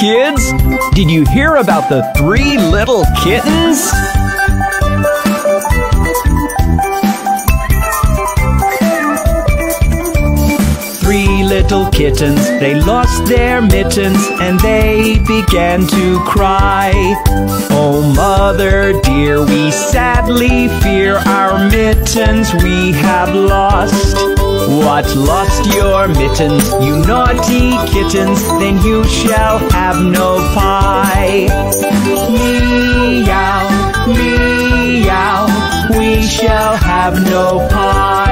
kids! Did you hear about the three little kittens? Three little kittens, they lost their mittens and they began to cry dear, we sadly fear our mittens we have lost. What, lost your mittens, you naughty kittens? Then you shall have no pie. Meow, meow, we shall have no pie.